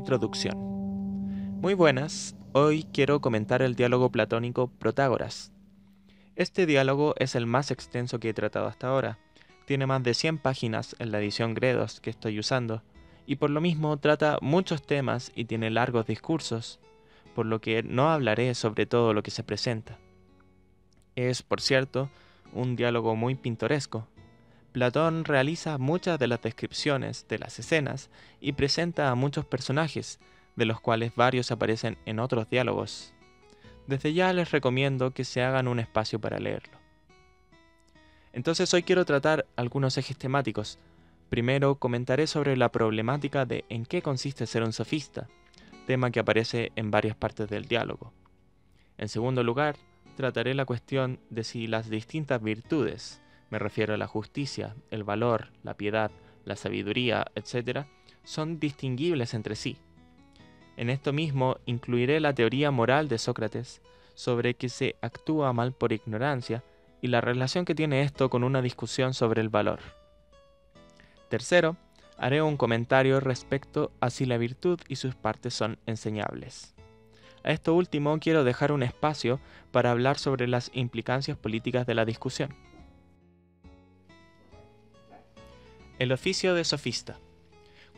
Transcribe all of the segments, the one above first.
Introducción. Muy buenas, hoy quiero comentar el diálogo platónico Protágoras. Este diálogo es el más extenso que he tratado hasta ahora. Tiene más de 100 páginas en la edición Gredos que estoy usando, y por lo mismo trata muchos temas y tiene largos discursos, por lo que no hablaré sobre todo lo que se presenta. Es, por cierto, un diálogo muy pintoresco, Platón realiza muchas de las descripciones de las escenas y presenta a muchos personajes, de los cuales varios aparecen en otros diálogos. Desde ya les recomiendo que se hagan un espacio para leerlo. Entonces hoy quiero tratar algunos ejes temáticos. Primero comentaré sobre la problemática de en qué consiste ser un sofista, tema que aparece en varias partes del diálogo. En segundo lugar, trataré la cuestión de si las distintas virtudes, me refiero a la justicia, el valor, la piedad, la sabiduría, etc., son distinguibles entre sí. En esto mismo incluiré la teoría moral de Sócrates sobre que se actúa mal por ignorancia y la relación que tiene esto con una discusión sobre el valor. Tercero, haré un comentario respecto a si la virtud y sus partes son enseñables. A esto último quiero dejar un espacio para hablar sobre las implicancias políticas de la discusión. El oficio de sofista.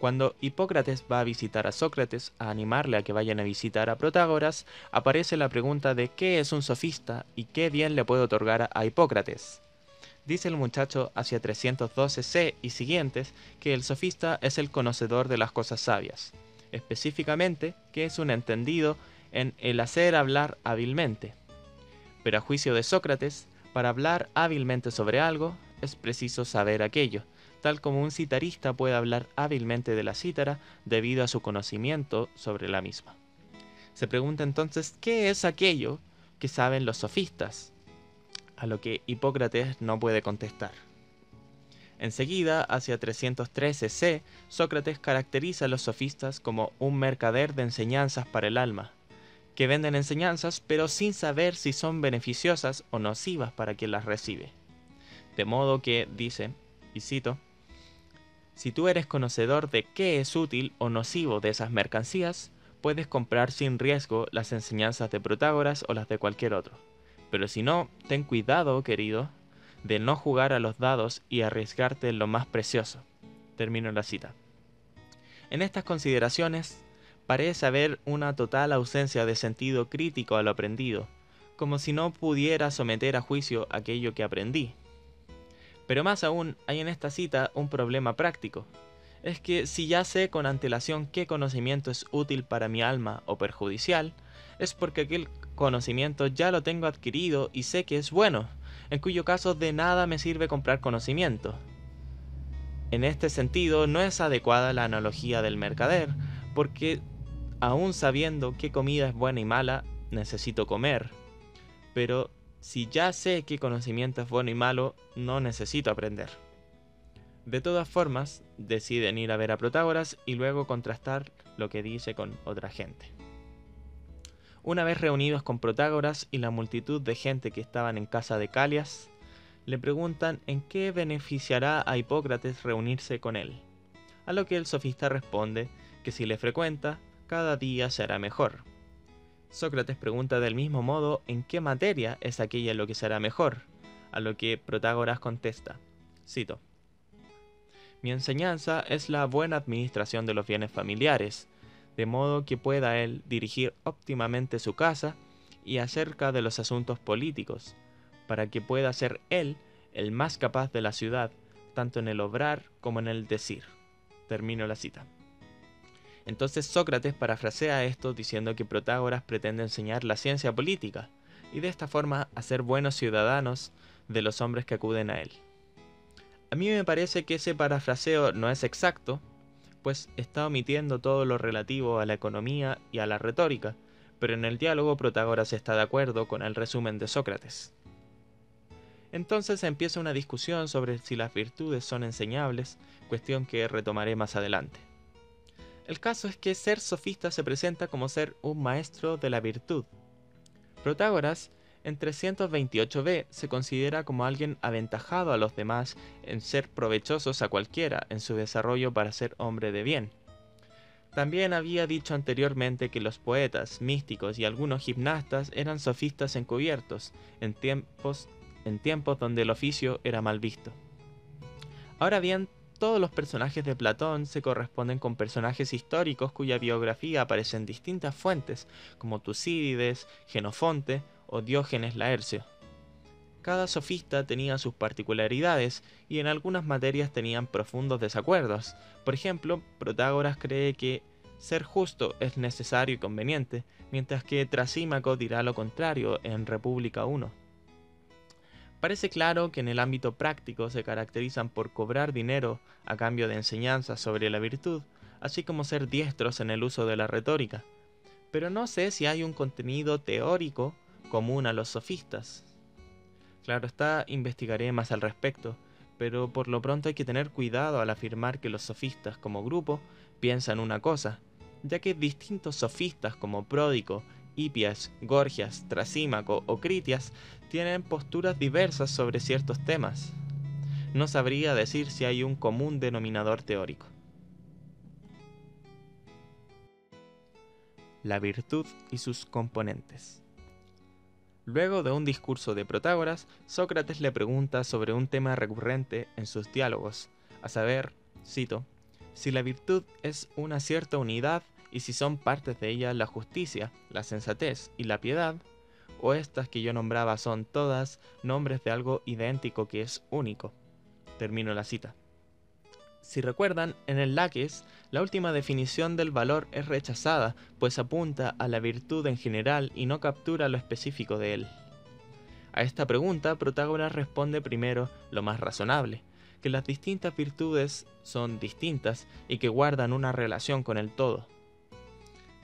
Cuando Hipócrates va a visitar a Sócrates a animarle a que vayan a visitar a Protágoras, aparece la pregunta de qué es un sofista y qué bien le puede otorgar a Hipócrates. Dice el muchacho hacia 312c y siguientes que el sofista es el conocedor de las cosas sabias, específicamente que es un entendido en el hacer hablar hábilmente. Pero a juicio de Sócrates, para hablar hábilmente sobre algo, es preciso saber aquello, tal como un citarista puede hablar hábilmente de la cítara debido a su conocimiento sobre la misma. Se pregunta entonces, ¿qué es aquello que saben los sofistas? A lo que Hipócrates no puede contestar. Enseguida, hacia 313 c, Sócrates caracteriza a los sofistas como un mercader de enseñanzas para el alma, que venden enseñanzas pero sin saber si son beneficiosas o nocivas para quien las recibe. De modo que, dice, y cito, si tú eres conocedor de qué es útil o nocivo de esas mercancías, puedes comprar sin riesgo las enseñanzas de Protágoras o las de cualquier otro. Pero si no, ten cuidado, querido, de no jugar a los dados y arriesgarte en lo más precioso. Termino la cita. En estas consideraciones, parece haber una total ausencia de sentido crítico a lo aprendido, como si no pudiera someter a juicio aquello que aprendí, pero más aún, hay en esta cita un problema práctico. Es que si ya sé con antelación qué conocimiento es útil para mi alma o perjudicial, es porque aquel conocimiento ya lo tengo adquirido y sé que es bueno, en cuyo caso de nada me sirve comprar conocimiento. En este sentido, no es adecuada la analogía del mercader, porque aún sabiendo qué comida es buena y mala, necesito comer. Pero si ya sé qué conocimiento es bueno y malo, no necesito aprender. De todas formas, deciden ir a ver a Protágoras y luego contrastar lo que dice con otra gente. Una vez reunidos con Protágoras y la multitud de gente que estaban en casa de Calias, le preguntan en qué beneficiará a Hipócrates reunirse con él. A lo que el sofista responde que si le frecuenta, cada día será mejor. Sócrates pregunta del mismo modo en qué materia es aquella lo que será mejor, a lo que Protágoras contesta, cito, Mi enseñanza es la buena administración de los bienes familiares, de modo que pueda él dirigir óptimamente su casa y acerca de los asuntos políticos, para que pueda ser él el más capaz de la ciudad, tanto en el obrar como en el decir. Termino la cita. Entonces Sócrates parafrasea esto diciendo que Protágoras pretende enseñar la ciencia política y de esta forma hacer buenos ciudadanos de los hombres que acuden a él. A mí me parece que ese parafraseo no es exacto, pues está omitiendo todo lo relativo a la economía y a la retórica, pero en el diálogo Protágoras está de acuerdo con el resumen de Sócrates. Entonces empieza una discusión sobre si las virtudes son enseñables, cuestión que retomaré más adelante. El caso es que ser sofista se presenta como ser un maestro de la virtud. Protágoras, en 328b, se considera como alguien aventajado a los demás en ser provechosos a cualquiera en su desarrollo para ser hombre de bien. También había dicho anteriormente que los poetas, místicos y algunos gimnastas eran sofistas encubiertos, en tiempos, en tiempos donde el oficio era mal visto. Ahora bien, todos los personajes de Platón se corresponden con personajes históricos cuya biografía aparece en distintas fuentes, como Tucídides, Genofonte o Diógenes Laercio. Cada sofista tenía sus particularidades y en algunas materias tenían profundos desacuerdos. Por ejemplo, Protágoras cree que ser justo es necesario y conveniente, mientras que Trasímaco dirá lo contrario en República 1. Parece claro que en el ámbito práctico se caracterizan por cobrar dinero a cambio de enseñanzas sobre la virtud, así como ser diestros en el uso de la retórica. Pero no sé si hay un contenido teórico común a los sofistas. Claro está, investigaré más al respecto, pero por lo pronto hay que tener cuidado al afirmar que los sofistas como grupo piensan una cosa, ya que distintos sofistas como Pródico, Hipias, Gorgias, Trasímaco o Critias tienen posturas diversas sobre ciertos temas. No sabría decir si hay un común denominador teórico. La virtud y sus componentes. Luego de un discurso de Protágoras, Sócrates le pregunta sobre un tema recurrente en sus diálogos, a saber, cito, si la virtud es una cierta unidad y si son partes de ella la justicia, la sensatez y la piedad, o estas que yo nombraba son todas nombres de algo idéntico que es único. Termino la cita. Si recuerdan, en el Laques, la última definición del valor es rechazada, pues apunta a la virtud en general y no captura lo específico de él. A esta pregunta, Protágoras responde primero lo más razonable, que las distintas virtudes son distintas y que guardan una relación con el todo.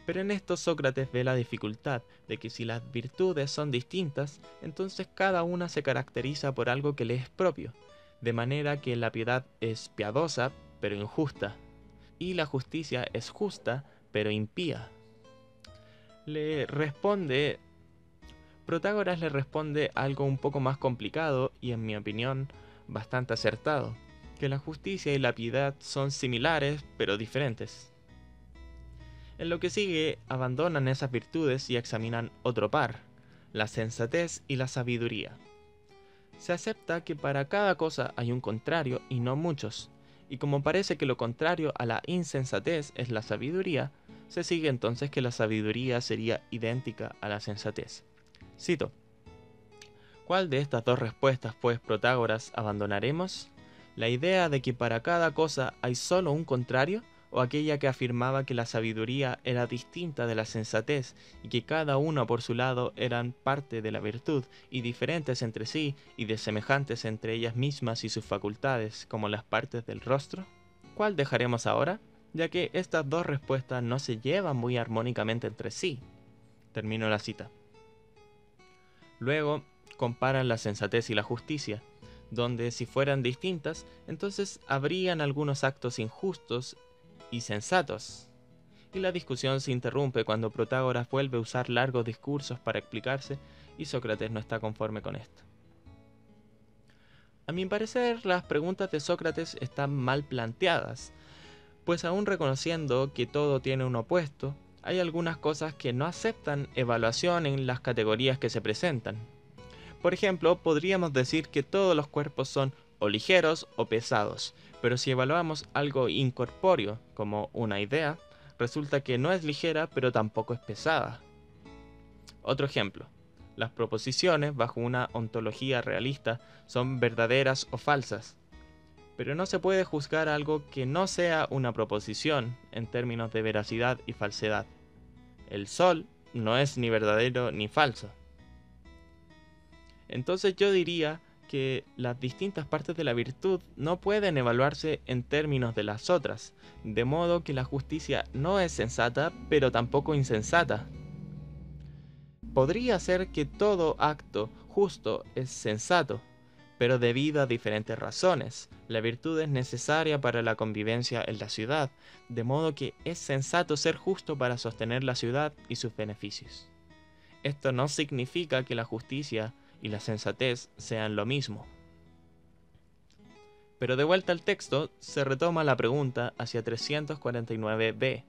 Pero en esto Sócrates ve la dificultad de que si las virtudes son distintas, entonces cada una se caracteriza por algo que le es propio, de manera que la piedad es piadosa, pero injusta, y la justicia es justa, pero impía. Le responde... Protágoras le responde algo un poco más complicado y en mi opinión bastante acertado, que la justicia y la piedad son similares pero diferentes. En lo que sigue, abandonan esas virtudes y examinan otro par, la sensatez y la sabiduría se acepta que para cada cosa hay un contrario y no muchos, y como parece que lo contrario a la insensatez es la sabiduría, se sigue entonces que la sabiduría sería idéntica a la sensatez. Cito. ¿Cuál de estas dos respuestas, pues, Protágoras, abandonaremos? ¿La idea de que para cada cosa hay solo un contrario? O aquella que afirmaba que la sabiduría era distinta de la sensatez y que cada una por su lado eran parte de la virtud y diferentes entre sí y desemejantes entre ellas mismas y sus facultades como las partes del rostro? ¿Cuál dejaremos ahora? Ya que estas dos respuestas no se llevan muy armónicamente entre sí. Termino la cita. Luego comparan la sensatez y la justicia, donde si fueran distintas, entonces habrían algunos actos injustos y sensatos. Y la discusión se interrumpe cuando Protágoras vuelve a usar largos discursos para explicarse y Sócrates no está conforme con esto. A mi parecer, las preguntas de Sócrates están mal planteadas, pues aún reconociendo que todo tiene un opuesto, hay algunas cosas que no aceptan evaluación en las categorías que se presentan. Por ejemplo, podríamos decir que todos los cuerpos son o ligeros o pesados, pero si evaluamos algo incorpóreo, como una idea, resulta que no es ligera pero tampoco es pesada. Otro ejemplo. Las proposiciones, bajo una ontología realista, son verdaderas o falsas. Pero no se puede juzgar algo que no sea una proposición en términos de veracidad y falsedad. El sol no es ni verdadero ni falso. Entonces yo diría que las distintas partes de la virtud no pueden evaluarse en términos de las otras, de modo que la justicia no es sensata, pero tampoco insensata. Podría ser que todo acto justo es sensato, pero debido a diferentes razones. La virtud es necesaria para la convivencia en la ciudad, de modo que es sensato ser justo para sostener la ciudad y sus beneficios. Esto no significa que la justicia y la sensatez sean lo mismo. Pero de vuelta al texto, se retoma la pregunta hacia 349b.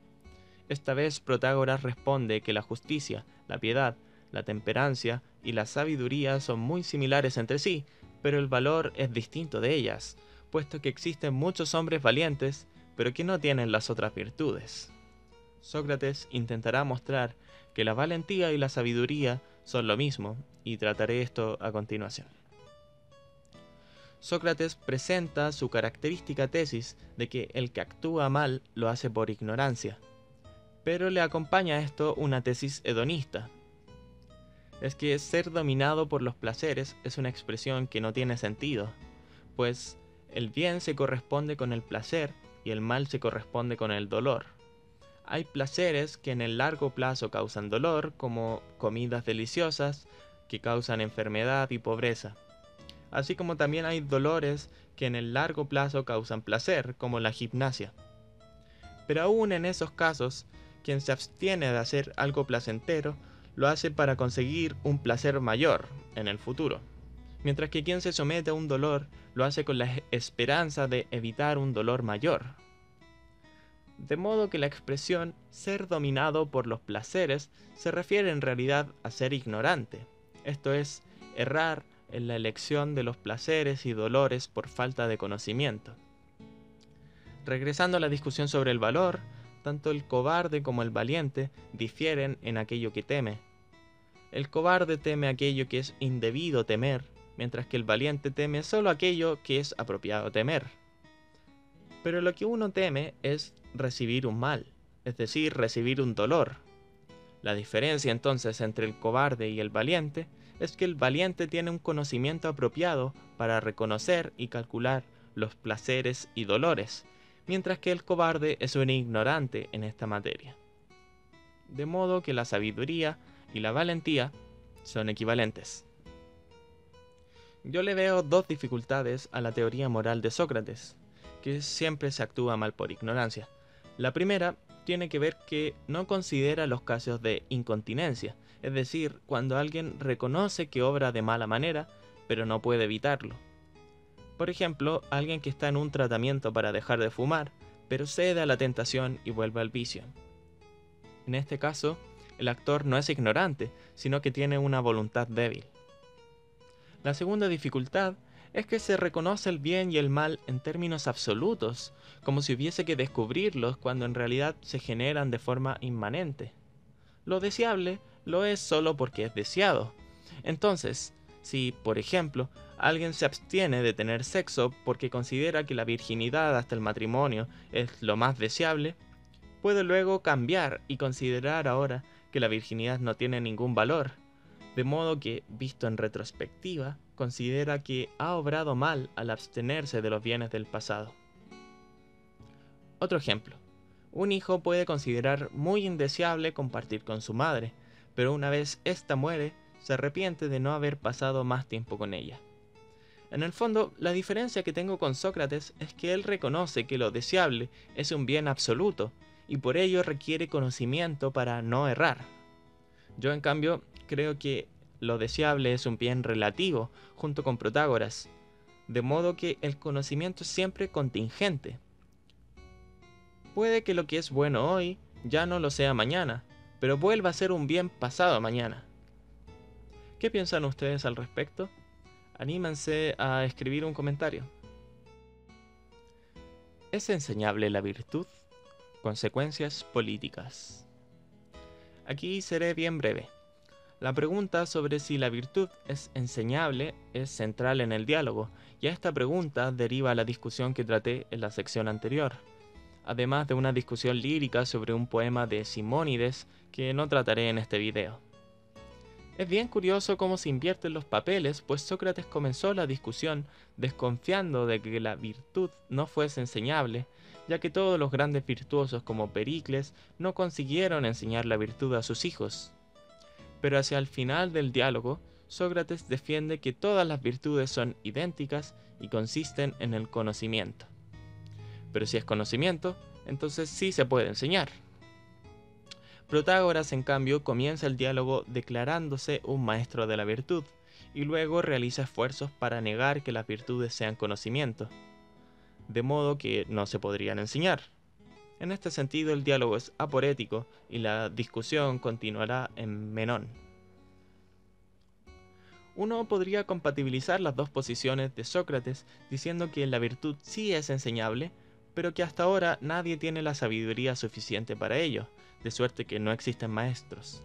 Esta vez Protágoras responde que la justicia, la piedad, la temperancia y la sabiduría son muy similares entre sí, pero el valor es distinto de ellas, puesto que existen muchos hombres valientes, pero que no tienen las otras virtudes. Sócrates intentará mostrar que la valentía y la sabiduría son lo mismo, y trataré esto a continuación. Sócrates presenta su característica tesis de que el que actúa mal lo hace por ignorancia, pero le acompaña a esto una tesis hedonista. Es que ser dominado por los placeres es una expresión que no tiene sentido, pues el bien se corresponde con el placer y el mal se corresponde con el dolor. Hay placeres que en el largo plazo causan dolor, como comidas deliciosas, que causan enfermedad y pobreza. Así como también hay dolores que en el largo plazo causan placer, como la gimnasia. Pero aún en esos casos, quien se abstiene de hacer algo placentero, lo hace para conseguir un placer mayor en el futuro. Mientras que quien se somete a un dolor lo hace con la esperanza de evitar un dolor mayor. De modo que la expresión ser dominado por los placeres se refiere en realidad a ser ignorante, esto es, errar en la elección de los placeres y dolores por falta de conocimiento. Regresando a la discusión sobre el valor, tanto el cobarde como el valiente difieren en aquello que teme. El cobarde teme aquello que es indebido temer, mientras que el valiente teme solo aquello que es apropiado temer. Pero lo que uno teme es recibir un mal, es decir, recibir un dolor. La diferencia entonces entre el cobarde y el valiente es que el valiente tiene un conocimiento apropiado para reconocer y calcular los placeres y dolores, mientras que el cobarde es un ignorante en esta materia. De modo que la sabiduría y la valentía son equivalentes. Yo le veo dos dificultades a la teoría moral de Sócrates, que siempre se actúa mal por ignorancia. La primera tiene que ver que no considera los casos de incontinencia, es decir, cuando alguien reconoce que obra de mala manera, pero no puede evitarlo. Por ejemplo, alguien que está en un tratamiento para dejar de fumar, pero cede a la tentación y vuelve al vicio. En este caso, el actor no es ignorante, sino que tiene una voluntad débil. La segunda dificultad es que se reconoce el bien y el mal en términos absolutos, como si hubiese que descubrirlos cuando en realidad se generan de forma inmanente. Lo deseable lo es solo porque es deseado. Entonces, si, por ejemplo, alguien se abstiene de tener sexo porque considera que la virginidad hasta el matrimonio es lo más deseable, puede luego cambiar y considerar ahora que la virginidad no tiene ningún valor, de modo que, visto en retrospectiva, considera que ha obrado mal al abstenerse de los bienes del pasado. Otro ejemplo. Un hijo puede considerar muy indeseable compartir con su madre, pero una vez ésta muere, se arrepiente de no haber pasado más tiempo con ella. En el fondo, la diferencia que tengo con Sócrates es que él reconoce que lo deseable es un bien absoluto, y por ello requiere conocimiento para no errar. Yo, en cambio, creo que lo deseable es un bien relativo, junto con Protágoras, de modo que el conocimiento es siempre contingente. Puede que lo que es bueno hoy ya no lo sea mañana, pero vuelva a ser un bien pasado mañana. ¿Qué piensan ustedes al respecto? Anímense a escribir un comentario. ¿Es enseñable la virtud? Consecuencias políticas. Aquí seré bien breve. La pregunta sobre si la virtud es enseñable es central en el diálogo, y a esta pregunta deriva la discusión que traté en la sección anterior, además de una discusión lírica sobre un poema de Simónides que no trataré en este video. Es bien curioso cómo se invierten los papeles, pues Sócrates comenzó la discusión desconfiando de que la virtud no fuese enseñable, ya que todos los grandes virtuosos como Pericles no consiguieron enseñar la virtud a sus hijos, pero hacia el final del diálogo, Sócrates defiende que todas las virtudes son idénticas y consisten en el conocimiento. Pero si es conocimiento, entonces sí se puede enseñar. Protágoras, en cambio, comienza el diálogo declarándose un maestro de la virtud, y luego realiza esfuerzos para negar que las virtudes sean conocimiento, de modo que no se podrían enseñar. En este sentido, el diálogo es aporético y la discusión continuará en Menón. Uno podría compatibilizar las dos posiciones de Sócrates diciendo que la virtud sí es enseñable, pero que hasta ahora nadie tiene la sabiduría suficiente para ello, de suerte que no existen maestros.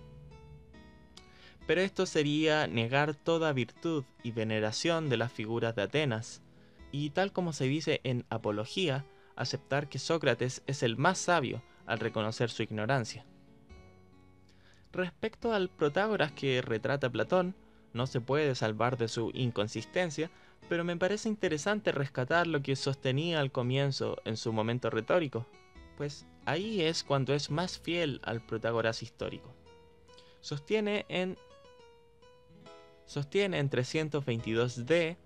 Pero esto sería negar toda virtud y veneración de las figuras de Atenas, y tal como se dice en Apología, aceptar que Sócrates es el más sabio al reconocer su ignorancia. Respecto al Protágoras que retrata Platón, no se puede salvar de su inconsistencia, pero me parece interesante rescatar lo que sostenía al comienzo en su momento retórico, pues ahí es cuando es más fiel al Protágoras histórico. Sostiene en sostiene en 322d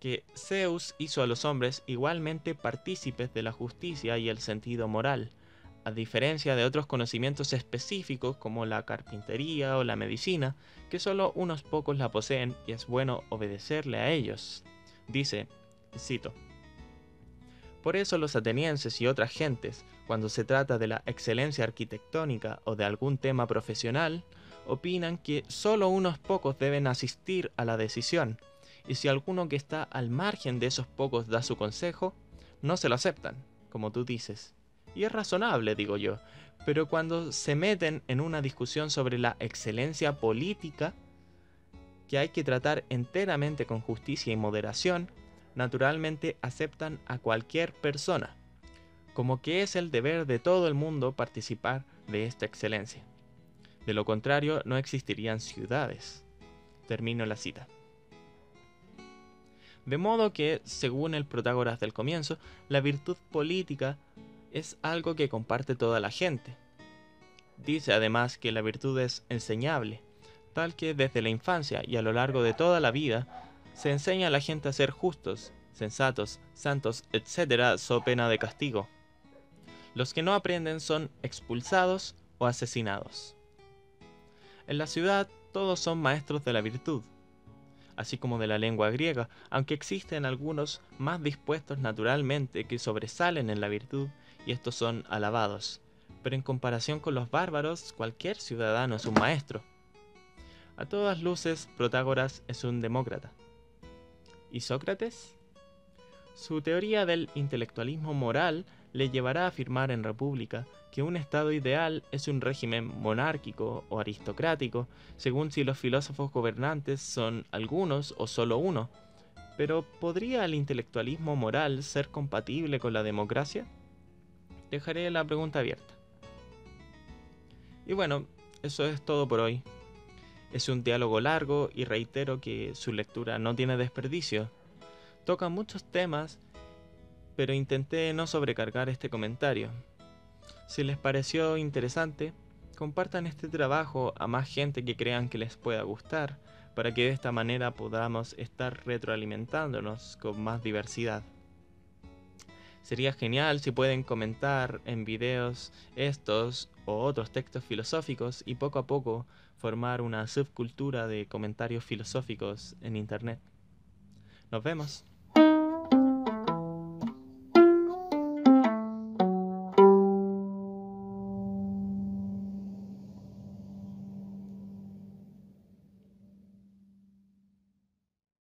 que Zeus hizo a los hombres igualmente partícipes de la justicia y el sentido moral, a diferencia de otros conocimientos específicos como la carpintería o la medicina, que solo unos pocos la poseen y es bueno obedecerle a ellos. Dice, cito, por eso los atenienses y otras gentes, cuando se trata de la excelencia arquitectónica o de algún tema profesional, opinan que solo unos pocos deben asistir a la decisión, y si alguno que está al margen de esos pocos da su consejo, no se lo aceptan, como tú dices. Y es razonable, digo yo, pero cuando se meten en una discusión sobre la excelencia política, que hay que tratar enteramente con justicia y moderación, naturalmente aceptan a cualquier persona, como que es el deber de todo el mundo participar de esta excelencia. De lo contrario, no existirían ciudades. Termino la cita. De modo que, según el Protágoras del comienzo, la virtud política es algo que comparte toda la gente. Dice además que la virtud es enseñable, tal que desde la infancia y a lo largo de toda la vida se enseña a la gente a ser justos, sensatos, santos, etc., so pena de castigo. Los que no aprenden son expulsados o asesinados. En la ciudad todos son maestros de la virtud, así como de la lengua griega, aunque existen algunos más dispuestos naturalmente que sobresalen en la virtud y estos son alabados. Pero en comparación con los bárbaros, cualquier ciudadano es un maestro. A todas luces, Protágoras es un demócrata. ¿Y Sócrates? Su teoría del intelectualismo moral le llevará a afirmar en República que un estado ideal es un régimen monárquico o aristocrático, según si los filósofos gobernantes son algunos o solo uno. Pero ¿podría el intelectualismo moral ser compatible con la democracia? Dejaré la pregunta abierta. Y bueno, eso es todo por hoy. Es un diálogo largo y reitero que su lectura no tiene desperdicio. Toca muchos temas, pero intenté no sobrecargar este comentario. Si les pareció interesante, compartan este trabajo a más gente que crean que les pueda gustar, para que de esta manera podamos estar retroalimentándonos con más diversidad. Sería genial si pueden comentar en videos estos o otros textos filosóficos y poco a poco formar una subcultura de comentarios filosóficos en Internet. Nos vemos.